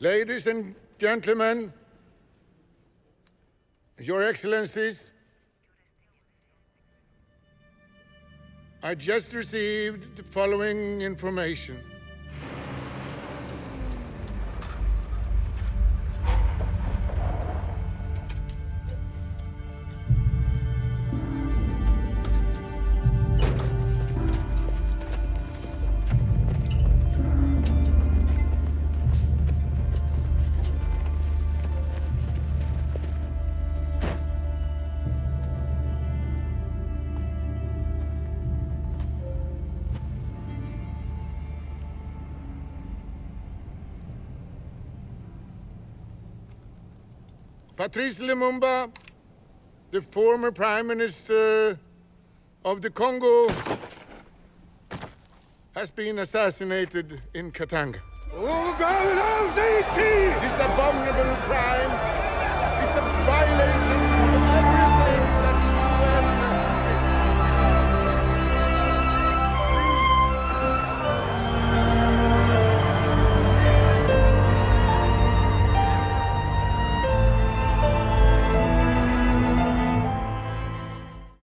Ladies and gentlemen, Your Excellencies, I just received the following information. Patrice Lumumba, the former Prime Minister of the Congo, has been assassinated in Katanga. Crime